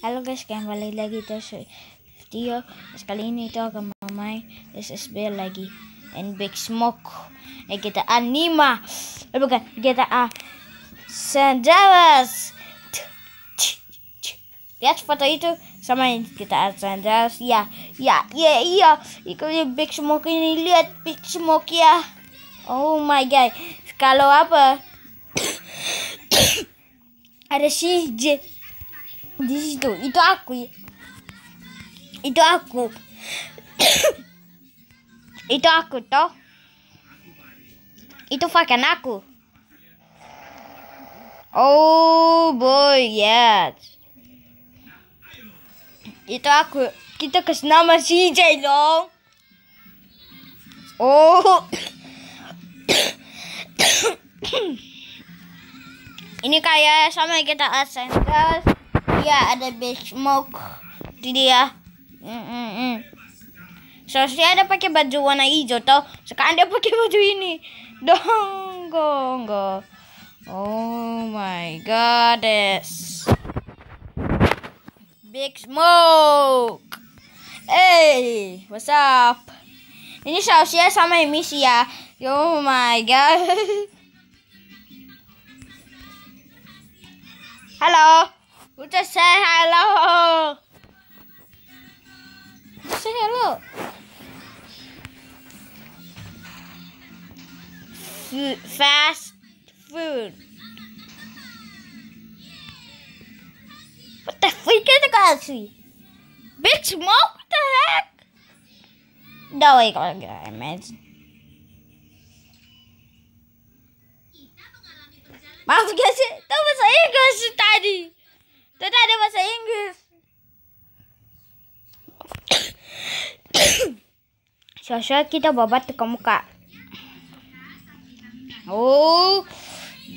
Halo guys, kembali lagi ke video. Sekali ini itu akan memain SSB lagi. And Big Smoke. Eh GTA 5. Eh bukan, GTA San Andreas. Lihat foto itu sama GTA San Andreas. Ya, ya, ya, iya. Ikutin Big Smoke ini. Lihat Big Smoke ya. Oh my god. Kalau apa? Ada si J di situ itu aku. Itu aku. Itu aku toh. Itu fucking aku. Oh boy yes. Itu aku. Kita kasih nama CJ dong. Oh. Ini kayak sama kita Ascenders Iya ada big smoke. Itu dia. Mm -mm -mm. Seharusnya ada pakai baju warna hijau toh. Sekarang dia pakai baju ini. Dong, go, Oh my goddess. Big smoke. Hey, what's up? Ini seharusnya sama emisi ya. Oh my god. Halo. Just say hello. Say hello. F fast food. What the freak is the galaxy? Big smoke? What the heck? No way, gonna imagine. Maaf gak sih? Itu bahasa Inggris tadi. Sosial kita babat ke muka. Oh,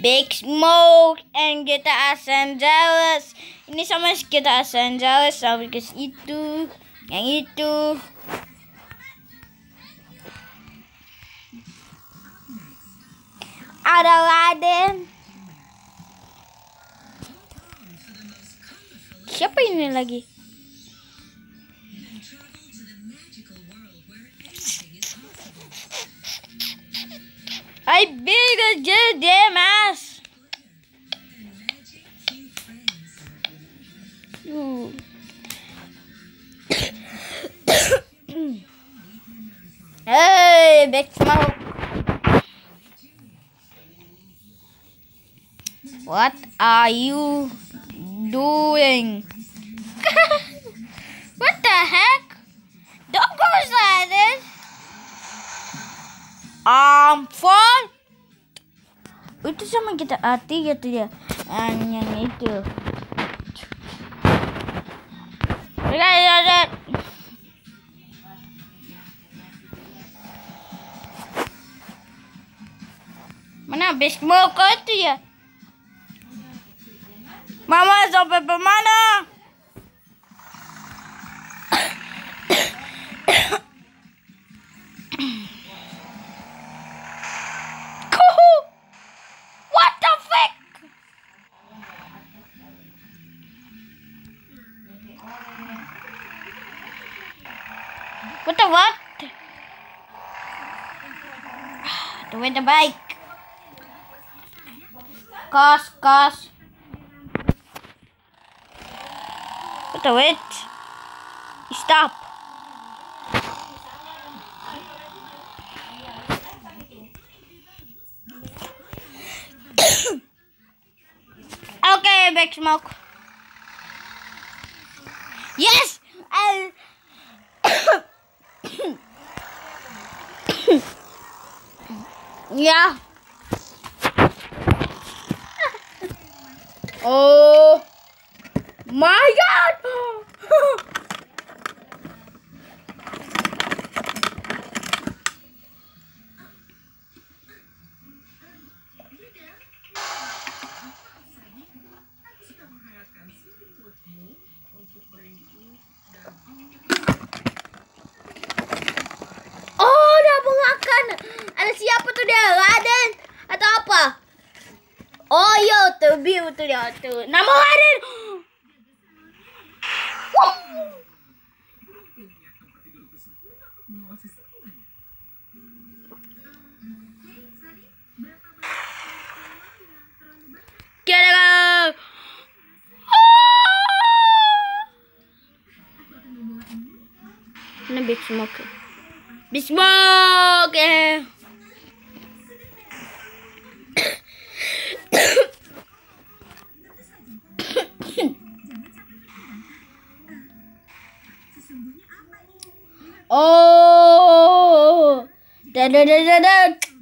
Big Smoke and kita San Jawas. Ini sama kita San Jawas sama ke itu, yang itu. Ada Raden. Siapa ini lagi? hey, big smoke. What are you doing? what the heck? Don't go inside I'm full. Itu sama kita hati gitu ya. Yang itu. Mana base mau itu ya? Mama sampai mana? What the fuck? What the what? The cars, cars. What the wait? Stop. okay, big smoke. Yes! I yeah. Oh. My God! Oh, udah mengakan. Ada siapa tuh dia? Raden atau apa? Oh, iya tuh, biu tuh Raden. Tiada Mana big smoke? Big smoke! Oh, da da da da da.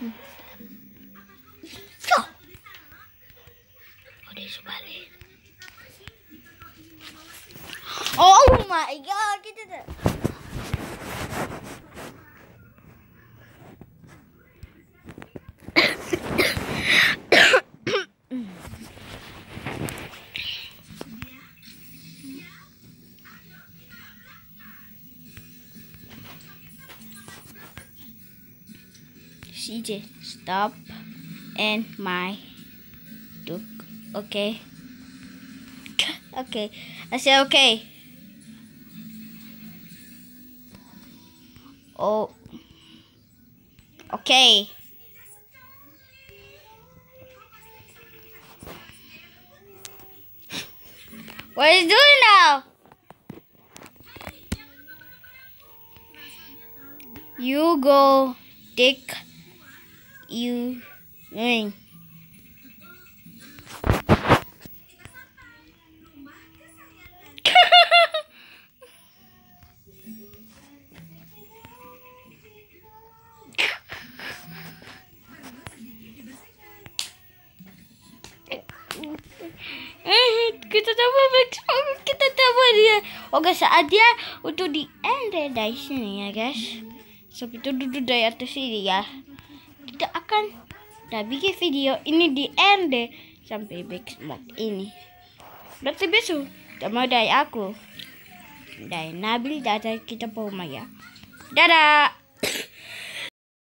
Mm. CJ, stop. And my look. Okay. Okay. I said okay. Oh. Okay. What is doing now? You go take you doing. Eh, kita background, kita tambah dia. Oke, saatnya untuk di end dari sini ya guys. Sampai itu duduk dari atas sini ya. Kita akan dah bikin video ini di end deh sampai big smoke ini. Berarti besok sama dari aku. Dari Nabil dari kita Maya. Dadah.